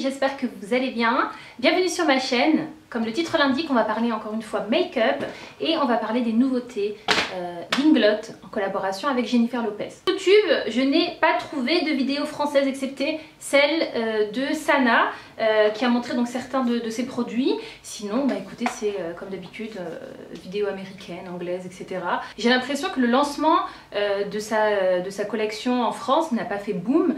j'espère que vous allez bien. Bienvenue sur ma chaîne. Comme le titre l'indique, on va parler encore une fois make-up et on va parler des nouveautés euh, d'Inglot en collaboration avec Jennifer Lopez. YouTube, je n'ai pas trouvé de vidéo française excepté celle euh, de Sana euh, qui a montré donc certains de, ses produits. Sinon, bah écoutez, c'est euh, comme d'habitude, vidéo américaine, anglaise, etc. J'ai l'impression que le lancement de, sa, collection en France n'a pas fait boom.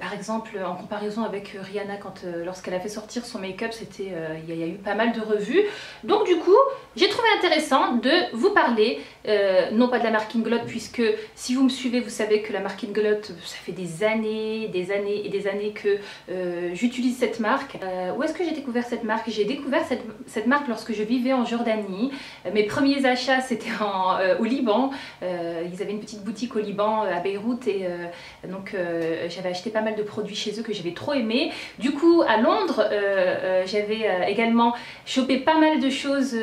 par exemple, en comparaison avec Rihanna, quand lorsqu'elle a fait sortir son make-up, c'était il y, a eu pas mal de revues. Donc du coup, j'ai trouvé intéressant de vous parler, non pas de la marque Inglot, puisque si vous me suivez, vous savez que la marque Inglot, ça fait des années, des années et des années que j'utilise cette marque. Euh, où est-ce que j'ai découvert cette marque? J'ai découvert cette, marque lorsque je vivais en Jordanie. Euh, mes premiers achats c'était euh, au Liban. ils avaient une petite boutique au Liban à Beyrouth et donc j'avais acheté pas mal de produits chez eux que j'avais trop aimé. Du coup à Londres j'avais également chopé pas mal de choses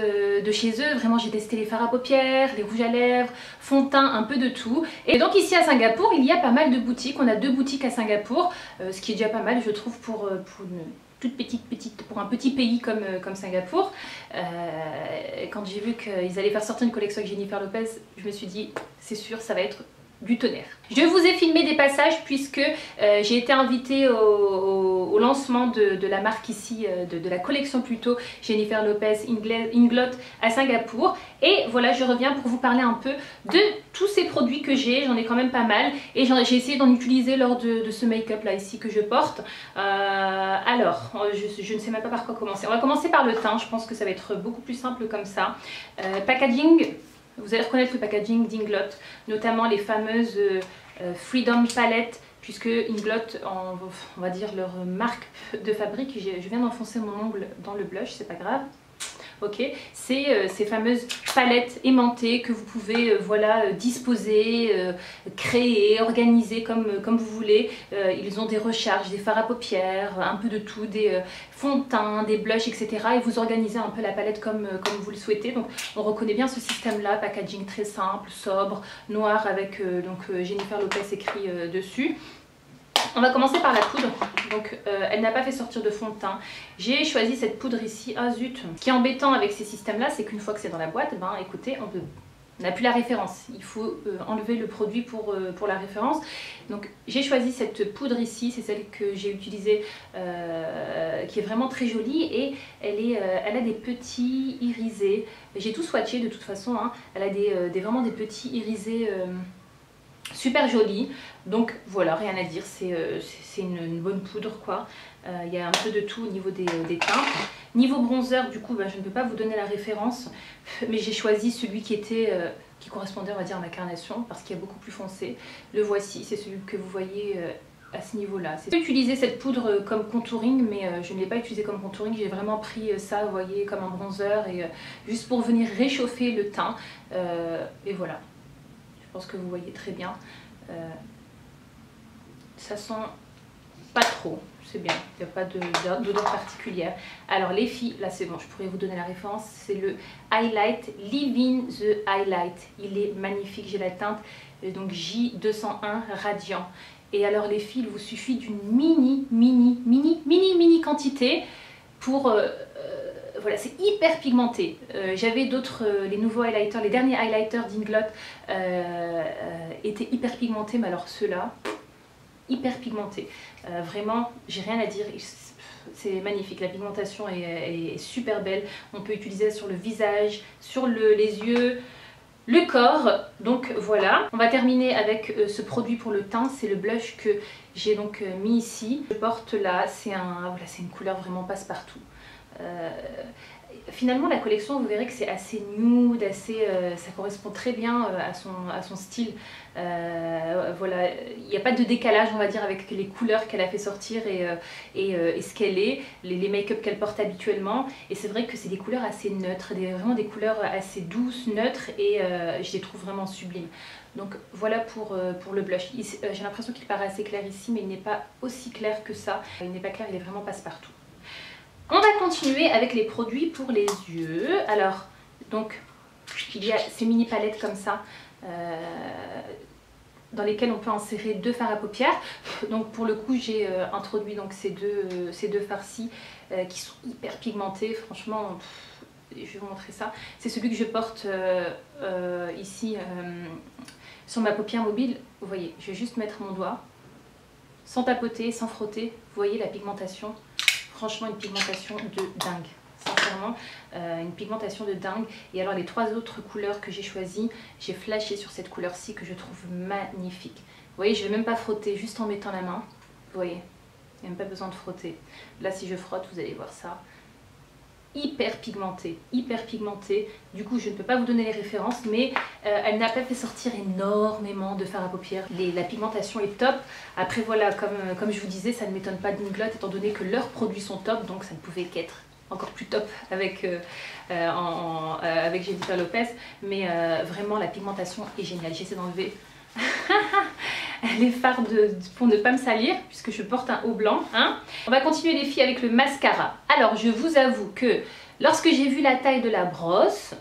de chez eux. Vraiment j'ai testé les fards à paupières, les rouges à lèvres, fond de teint, un peu de tout. Et donc ici à Singapour il y a pas mal de boutiques. On a deux boutiques à Singapour, ce qui est déjà pas mal je trouve pour euh, pour, une toute petite, petite, pour un petit pays comme, euh, Singapour. Euh, quand j'ai vu qu'ils allaient faire sortir une collection avec Jennifer Lopez, je me suis dit, c'est sûr, ça va être du tonnerre. Je vous ai filmé des passages puisque euh, j'ai été invitée au, lancement de, la marque ici, euh, de, la collection plutôt, Jennifer Lopez Inglot à Singapour. Et voilà, je reviens pour vous parler un peu de tous ces produits que j'ai, j'en ai quand même pas mal. Et j'ai essayé d'en utiliser lors de, ce make-up là ici que je porte. Euh, alors, je, je, ne sais même pas par quoi commencer. On va commencer par le teint, je pense que ça va être beaucoup plus simple comme ça. packaging vous allez reconnaître le packaging d'Inglot, notamment les fameuses euh, euh, Freedom Palette, puisque Inglot, on va dire leur marque de fabrique, je viens d'enfoncer mon ongle dans le blush, c'est pas grave, ok C'est euh, ces fameuses palettes aimantées que vous pouvez euh, voilà, euh, disposer, créer, organiser comme, comme vous voulez. ils ont des recharges, des fards à paupières, un peu de tout, des fonds de teint, des blushs, etc. Et vous organisez un peu la palette comme, comme vous le souhaitez. Donc on reconnaît bien ce système-là, packaging très simple, sobre, noir avec donc Jennifer Lopez écrit dessus. On va commencer par la poudre. Donc euh, elle n'a pas fait sortir de fond de teint. J'ai choisi cette poudre ici, ah zut. Ce qui est embêtant avec ces systèmes-là, c'est qu'une fois que c'est dans la boîte, ben écoutez, on n'a plus la référence. Il faut euh, enlever le produit pour, euh, pour la référence. Donc j'ai choisi cette poudre ici, c'est celle que j'ai utilisée, qui est vraiment très jolie et elle, est, elle a des petits irisés. J'ai tout swatché de toute façon, hein. elle a des, vraiment des petits irisés super jolis. Donc voilà, rien à dire, c'est euh, une, bonne poudre quoi. Euh, il y a un peu de tout au niveau des, teintes. Niveau bronzer, du coup, bah, je ne peux pas vous donner la référence, mais j'ai choisi celui qui était... Euh, qui correspondait on va dire à ma carnation parce qu'il est beaucoup plus foncé. Le voici, c'est celui que vous voyez à ce niveau-là. J'ai utilisé cette poudre comme contouring, mais je ne l'ai pas utilisé comme contouring. J'ai vraiment pris ça, vous voyez, comme un bronzer, et juste pour venir réchauffer le teint. et voilà. Je pense que vous voyez très bien ça sent pas trop, c'est bien, il n'y a pas d'odeur particulière. Alors les filles, là c'est bon, je pourrais vous donner la référence, c'est le Highlight Living the Highlight. Il est magnifique, j'ai la teinte euh, donc J201 Radiant. Et alors les filles, il vous suffit d'une mini, mini, mini, mini, mini quantité pour... Euh, euh, voilà, c'est hyper pigmenté. J'avais d'autres, les nouveaux highlighters, les derniers highlighters d'Inglot étaient hyper pigmentés, mais alors ceux-là, hyper pigmenté. Euh, vraiment, j'ai rien à dire. C'est magnifique, la pigmentation est, super belle. On peut utiliser sur le visage, sur le, les yeux, le corps. Donc voilà, on va terminer avec euh, ce produit pour le teint. C'est le blush que j'ai donc euh, mis ici. Je porte là, c'est une couleur vraiment passe-partout finalement la collection vous verrez que c'est assez nude, assez, euh, ça correspond très bien euh, à, son, à son style. Euh, voilà, il n'y a pas de décalage on va dire avec les couleurs qu'elle a fait sortir et, et, ce qu'elle est, les, make-up qu'elle porte habituellement. Et c'est vrai que c'est des couleurs assez neutres, vraiment des couleurs assez douces, neutres et je les trouve vraiment sublimes. Donc voilà pour, pour le blush. J'ai l'impression qu'il paraît assez clair ici mais il n'est pas aussi clair que ça. Il n'est pas clair, il est vraiment passe-partout. On va continuer avec les produits pour les yeux. Alors, donc, il y a ces mini palettes comme ça. Euh, dans lesquels on peut insérer deux fards à paupières. Donc pour le coup j'ai euh, introduit donc ces deux, ces deux farcis qui sont hyper pigmentés. Franchement, je vais vous montrer ça. C'est celui que je porte ici sur ma paupière mobile. Vous voyez, je vais juste mettre mon doigt sans tapoter, sans frotter. Vous voyez la pigmentation Franchement, une pigmentation de dingue. Sincèrement, euh, une pigmentation de dingue. Et alors, les trois autres couleurs que j'ai choisies, j'ai flashé sur cette couleur-ci que je trouve magnifique. Vous voyez, je ne vais même pas frotter, juste en mettant la main. Vous voyez, il n'y a même pas besoin de frotter. Là, si je frotte, vous allez voir ça hyper pigmentée, hyper pigmentée. Du coup, je ne peux pas vous donner les références, mais euh, elle n'a pas fait sortir énormément de fard à paupières. la pigmentation est top. Après, voilà, comme, euh, comme je vous disais, ça ne m'étonne pas d'Inglot, étant donné que leurs produits sont top, donc ça ne pouvait qu'être encore plus top avec, euh, avec Jennifer Lopez. Mais vraiment, la pigmentation est géniale. J'essaie d'enlever les fards de, pour ne pas me salir puisque je porte un haut blanc. Hein. On va continuer les filles avec le mascara. Alors je vous avoue que lorsque j'ai vu la taille de la brosse,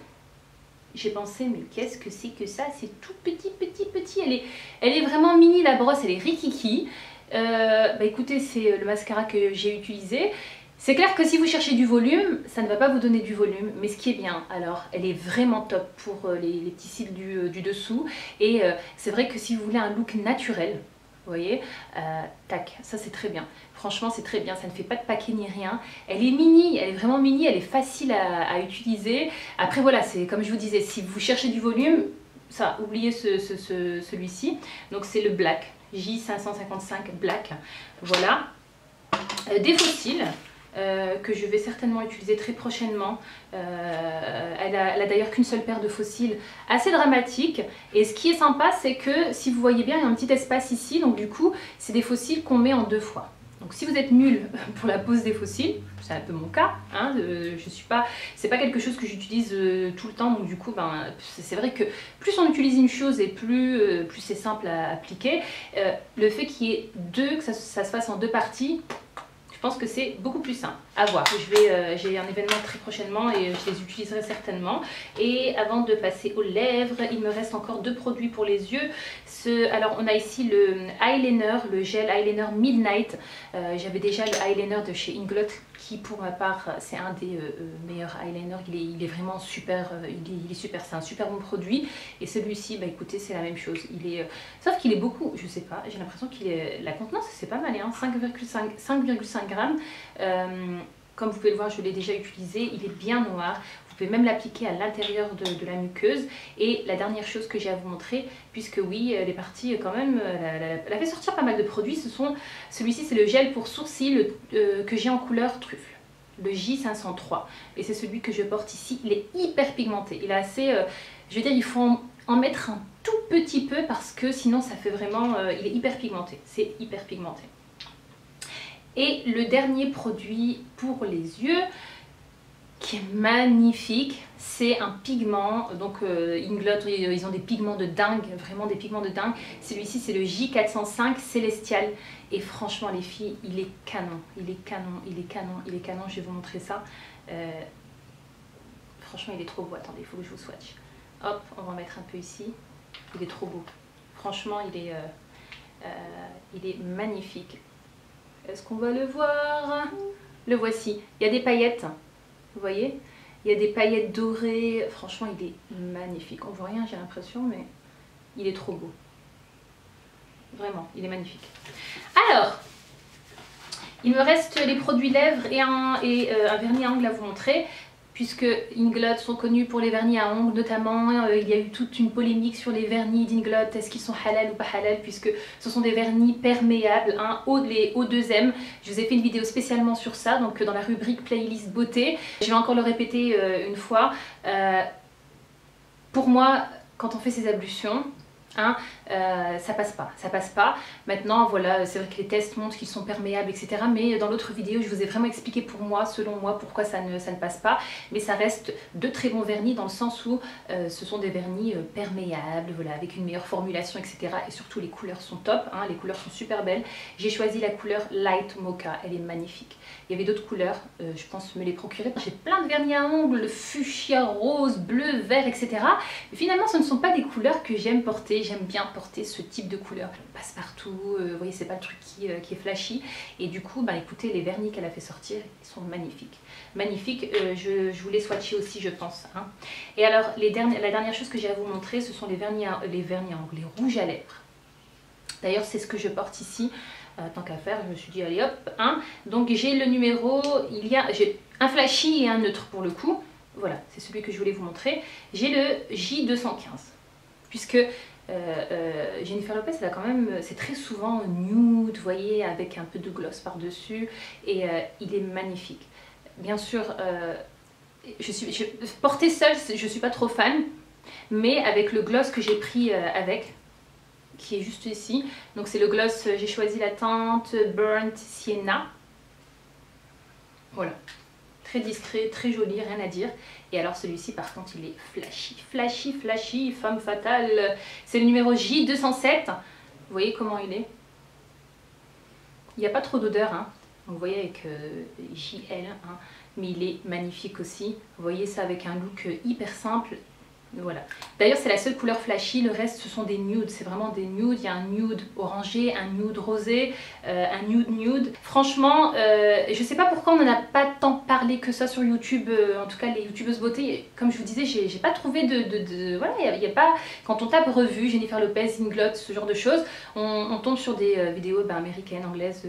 j'ai pensé mais qu'est-ce que c'est que ça? C'est tout petit petit petit. Elle est, vraiment mini la brosse, elle est rikiki. Euh, bah écoutez c'est le mascara que j'ai utilisé c'est clair que si vous cherchez du volume, ça ne va pas vous donner du volume, mais ce qui est bien, alors elle est vraiment top pour euh, les, petits cils du, euh, dessous. Et euh, c'est vrai que si vous voulez un look naturel, vous voyez, tac, ça c'est très bien. Franchement c'est très bien, ça ne fait pas de paquet ni rien. Elle est mini, elle est vraiment mini, elle est facile à, utiliser. Après voilà, c'est comme je vous disais, si vous cherchez du volume, ça, oubliez celui-ci. Donc c'est le Black, J555 Black. Voilà. des fossiles. Euh, que je vais certainement utiliser très prochainement. Euh, elle a, d'ailleurs qu'une seule paire de fossiles assez dramatique. Et ce qui est sympa, c'est que si vous voyez bien, il y a un petit espace ici. Donc du coup, c'est des fossiles qu'on met en deux fois. Donc si vous êtes nul pour la pose des fossiles, c'est un peu mon cas, hein, je suis pas, c'est pas quelque chose que j'utilise euh, tout le temps, donc du coup, ben, c'est vrai que plus on utilise une chose et plus, c'est simple à appliquer. le fait qu'il y ait deux, que ça, se fasse en deux parties, que c'est beaucoup plus simple à voir. Euh, j'ai un événement très prochainement et je les utiliserai certainement. Et avant de passer aux lèvres, il me reste encore deux produits pour les yeux. Ce, alors on a ici le eyeliner, le gel eyeliner Midnight. Euh, j'avais déjà le eyeliner de chez Inglot qui pour ma part c'est un des euh, meilleurs eyeliners. Il est, vraiment super, il est, super, c'est un super bon produit. Et celui-ci, bah écoutez, c'est la même chose. Il est, sauf qu'il est beaucoup, je sais pas, j'ai l'impression qu'il est, la contenance c'est pas mal, hein, 5,5 grammes. Euh, comme vous pouvez le voir, je l'ai déjà utilisé, il est bien noir. Vous pouvez même l'appliquer à l'intérieur de, la muqueuse. Et la dernière chose que j'ai à vous montrer, puisque oui, elle est partie quand même, elle a fait sortir pas mal de produits. Ce sont, celui-ci c'est le gel pour sourcils euh, que j'ai en couleur truffe le J503 et c'est celui que je porte ici, il est hyper pigmenté, il est assez, euh, je veux dire il faut en, mettre un tout petit peu parce que sinon ça fait vraiment, il est hyper pigmenté, c'est hyper pigmenté. Et le dernier produit pour les yeux, qui est magnifique, c'est un pigment, donc euh, Inglot, ils ont des pigments de dingue, vraiment des pigments de dingue. Celui-ci c'est le J405 Célestial et franchement les filles, il est canon, il est canon, il est canon, il est canon, je vais vous montrer ça. Euh, franchement il est trop beau, attendez, il faut que je vous swatch. Hop, on va mettre un peu ici, il est trop beau. Franchement il est, euh, il est magnifique. Est-ce qu'on va le voir? Le voici. Il y a des paillettes. Vous voyez Il y a des paillettes dorées. Franchement, il est magnifique. On voit rien, j'ai l'impression, mais il est trop beau. Vraiment, il est magnifique. Alors, il me reste les produits lèvres et un, euh, vernis à ongles à vous montrer puisque Inglot sont connus pour les vernis à ongles notamment. Euh, il y a eu toute une polémique sur les vernis d'Inglot, est-ce qu'ils sont halal ou pas halal, puisque ce sont des vernis perméables, hein, les O2M. Je vous ai fait une vidéo spécialement sur ça, donc dans la rubrique playlist beauté. Je vais encore le répéter euh, une fois. Euh, pour moi, quand on fait ces ablutions, Hein, euh, ça passe pas, ça passe pas. Maintenant, voilà, c'est vrai que les tests montrent qu'ils sont perméables, etc. Mais dans l'autre vidéo, je vous ai vraiment expliqué pour moi, selon moi, pourquoi ça ne, ça ne passe pas. Mais ça reste de très bons vernis dans le sens où euh, ce sont des vernis euh, perméables, voilà, avec une meilleure formulation, etc. Et surtout, les couleurs sont top, hein, les couleurs sont super belles. J'ai choisi la couleur Light Mocha, elle est magnifique. Il y avait d'autres couleurs, je pense me les procurer. J'ai plein de vernis à ongles, fuchsia, rose, bleu, vert, etc. Finalement, ce ne sont pas des couleurs que j'aime porter j'aime bien porter ce type de couleur. Passe partout, vous voyez, c'est pas le truc qui, qui, est flashy. Et du coup, bah, écoutez, les vernis qu'elle a fait sortir, ils sont magnifiques. Magnifiques, je, je, vous les swatcher aussi, je pense. Hein. Et alors, la dernière chose que j'ai à vous montrer, ce sont les vernis, les vernis les rouges à lèvres. D'ailleurs, c'est ce que je porte ici. Euh, tant qu'à faire, je me suis dit, allez hop, hein. Donc j'ai le numéro, il y a, un flashy et un neutre pour le coup. Voilà, c'est celui que je voulais vous montrer. J'ai le J215. Puisque euh, euh, Jennifer Lopez, elle a quand même, c'est très souvent nude, vous voyez, avec un peu de gloss par-dessus. Et il est magnifique. Bien sûr, je suis, je, porter seul, je ne suis pas trop fan. Mais avec le gloss que j'ai pris avec, qui est juste ici. Donc c'est le gloss, euh, j'ai choisi la teinte Burnt Sienna. Voilà. Discret, très joli, rien à dire. Et alors celui-ci par contre il est flashy, flashy, flashy, femme fatale. C'est le numéro J207. Vous voyez comment il est? Il n'y a pas trop d'odeur, hein. Vous voyez avec euh, JL, hein. mais il est magnifique aussi. Vous voyez ça avec un look hyper simple voilà. D'ailleurs, c'est la seule couleur flashy. Le reste, ce sont des nudes. C'est vraiment des nudes. Il y a un nude orangé, un nude rosé, euh, un nude nude. Franchement, euh, je sais pas pourquoi on n'en a pas tant parlé que ça sur YouTube. Euh, en tout cas, les youtubeuses beauté. Comme je vous disais, j'ai pas trouvé de... voilà, il n'y a, pas... Quand on tape revue, Jennifer Lopez, Inglot, ce genre de choses, on, tombe sur des vidéos ben, américaines, anglaises,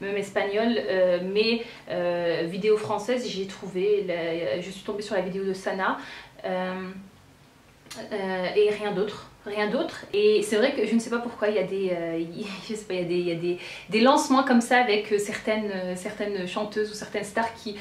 même espagnoles. mais vidéos françaises, j'ai trouvé... je suis tombée sur la vidéo de Sana. Euh, euh, et rien d'autre. Rien d'autre. Et c'est vrai que je ne sais pas pourquoi il y a des euh, je sais pas, il y a des, il y a des, lancements comme ça avec certaines, certaines chanteuses ou certaines stars qui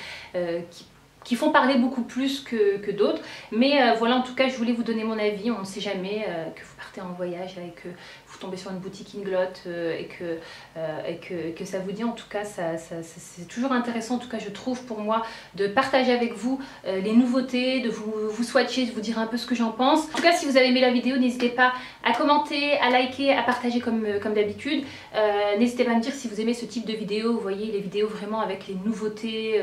qui font parler beaucoup plus que, que d'autres. Mais voilà, en tout cas, je voulais vous donner mon avis. On ne sait jamais que vous partez en voyage avec vous tombez sur une boutique Inglot euh, et, que, euh, et que, que, ça vous dit, en tout cas, ça, c'est toujours intéressant, en tout cas je trouve pour moi, de partager avec vous euh, les nouveautés, de vous, vous swatcher, de vous dire un peu ce que j'en pense. En tout cas, si vous avez aimé la vidéo, n'hésitez pas à commenter, à liker, à partager comme, comme d'habitude. n'hésitez pas à me dire si vous aimez ce type de vidéo, vous voyez les vidéos vraiment avec les nouveautés,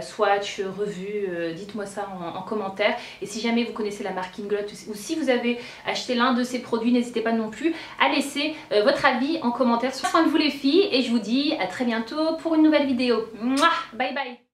swatch, revue, dites-moi ça en, en, commentaire. Et si jamais vous connaissez la marque Inglot ou si vous avez acheté l'un de ces produits, n'hésitez pas non plus à laisser euh, votre avis en commentaire. Soin de vous les filles et je vous dis à très bientôt pour une nouvelle vidéo. Bye bye